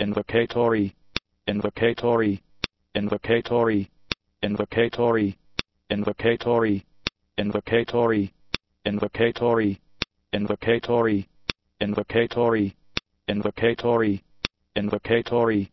invocatory, invocatory, invocatory, invocatory, invocatory, invocatory, invocatory, invocatory, invocatory, invocatory, invocatory,